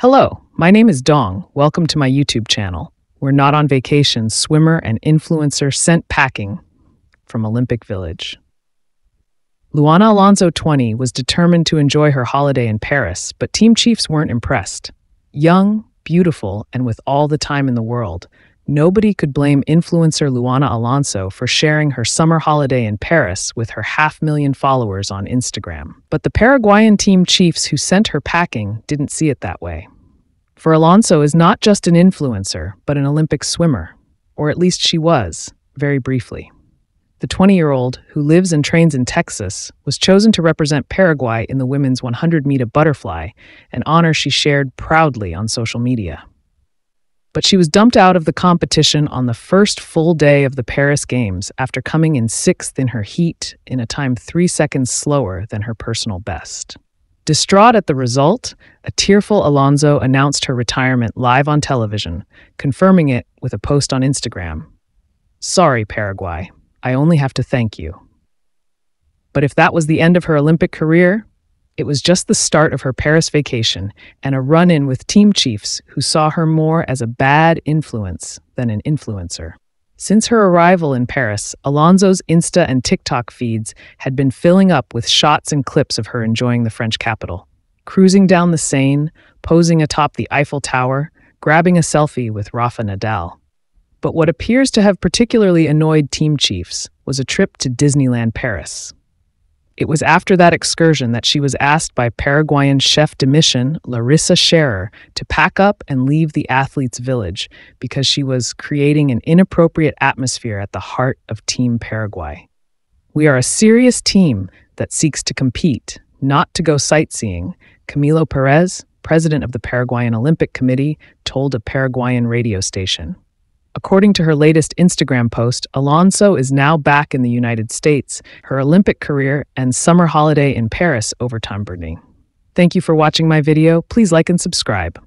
Hello, my name is Dong. Welcome to my YouTube channel. We're not on vacation, swimmer and influencer sent packing from Olympic Village. Luana Alonso, 20, was determined to enjoy her holiday in Paris, but Team Chiefs weren't impressed. Young, beautiful, and with all the time in the world, nobody could blame influencer Luana Alonso for sharing her summer holiday in Paris with her half million followers on Instagram. But the Paraguayan Team Chiefs who sent her packing didn't see it that way. For Alonso is not just an influencer, but an Olympic swimmer, or at least she was, very briefly. The 20 year old, who lives and trains in Texas, was chosen to represent Paraguay in the women's 100 meter butterfly, an honor she shared proudly on social media. But she was dumped out of the competition on the first full day of the Paris Games after coming in sixth in her heat in a time three seconds slower than her personal best. Distraught at the result, a tearful Alonso announced her retirement live on television, confirming it with a post on Instagram. Sorry, Paraguay. I only have to thank you. But if that was the end of her Olympic career, it was just the start of her Paris vacation and a run in with team chiefs who saw her more as a bad influence than an influencer. Since her arrival in Paris, Alonso's Insta and TikTok feeds had been filling up with shots and clips of her enjoying the French capital, cruising down the Seine, posing atop the Eiffel Tower, grabbing a selfie with Rafa Nadal. But what appears to have particularly annoyed team chiefs was a trip to Disneyland Paris. It was after that excursion that she was asked by Paraguayan chef de mission Larissa Schaerer to pack up and leave the athletes' village because she was creating an inappropriate atmosphere at the heart of Team Paraguay. We are a serious team that seeks to compete, not to go sightseeing, Camilo Perez, president of the Paraguayan Olympic Committee, told a Paraguayan radio station. According to her latest Instagram post, Alonso is now back in the United States, her Olympic career and summer holiday in Paris over time burning. Thank you for watching my video. Please like and subscribe.